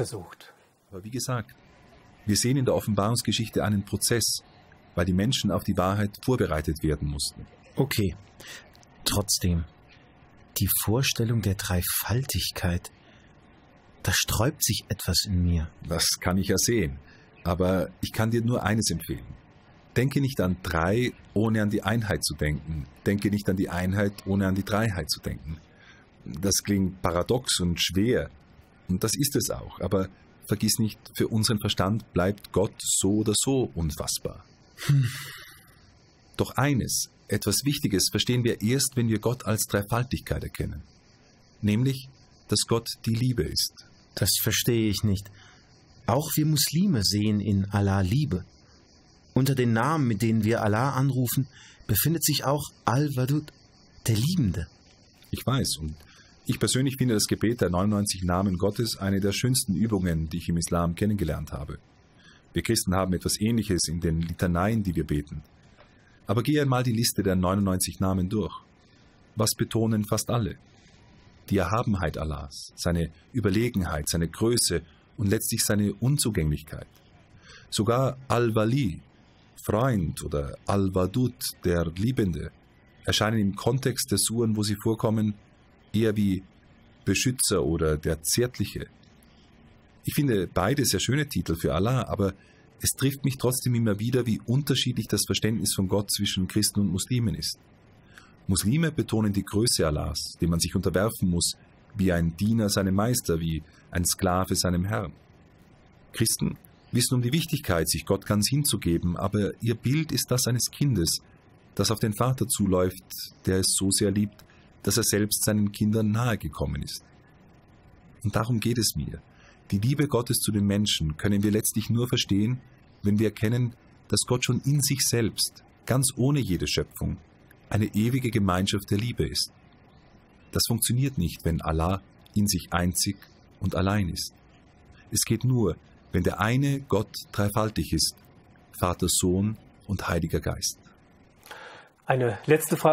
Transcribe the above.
gesucht. Aber wie gesagt, wir sehen in der Offenbarungsgeschichte einen Prozess, weil die Menschen auf die Wahrheit vorbereitet werden mussten. Okay, trotzdem, die Vorstellung der Dreifaltigkeit, da sträubt sich etwas in mir. Das kann ich ja sehen. Aber ich kann dir nur eines empfehlen. Denke nicht an drei, ohne an die Einheit zu denken. Denke nicht an die Einheit, ohne an die Dreiheit zu denken. Das klingt paradox und schwer. Und das ist es auch. Aber vergiss nicht, für unseren Verstand bleibt Gott so oder so unfassbar. Hm. Doch eines, etwas Wichtiges verstehen wir erst, wenn wir Gott als Dreifaltigkeit erkennen. Nämlich, dass Gott die Liebe ist. Das verstehe ich nicht. Auch wir Muslime sehen in Allah Liebe. Unter den Namen, mit denen wir Allah anrufen, befindet sich auch Al-Wadud, der Liebende. Ich weiß, und ich persönlich finde das Gebet der 99 Namen Gottes eine der schönsten Übungen, die ich im Islam kennengelernt habe. Wir Christen haben etwas Ähnliches in den Litaneien, die wir beten. Aber gehe einmal die Liste der 99 Namen durch. Was betonen fast alle? Die Erhabenheit Allahs, seine Überlegenheit, seine Größe und letztlich seine Unzugänglichkeit. Sogar Al-Wali, Freund oder Al-Wadud, der Liebende, erscheinen im Kontext der Suren, wo sie vorkommen, eher wie Beschützer oder der Zärtliche. Ich finde beide sehr schöne Titel für Allah, aber es trifft mich trotzdem immer wieder, wie unterschiedlich das Verständnis von Gott zwischen Christen und Muslimen ist. Muslime betonen die Größe Allahs, dem man sich unterwerfen muss, wie ein Diener seinem Meister, wie ein Sklave seinem Herrn. Christen wissen um die Wichtigkeit, sich Gott ganz hinzugeben, aber ihr Bild ist das eines Kindes, das auf den Vater zuläuft, der es so sehr liebt, dass er selbst seinen Kindern nahegekommen ist. Und darum geht es mir. Die Liebe Gottes zu den Menschen können wir letztlich nur verstehen, wenn wir erkennen, dass Gott schon in sich selbst, ganz ohne jede Schöpfung, eine ewige Gemeinschaft der Liebe ist. Das funktioniert nicht, wenn Allah in sich einzig und allein ist. Es geht nur, wenn der eine Gott dreifaltig ist, Vater, Sohn und Heiliger Geist. Eine letzte Frage.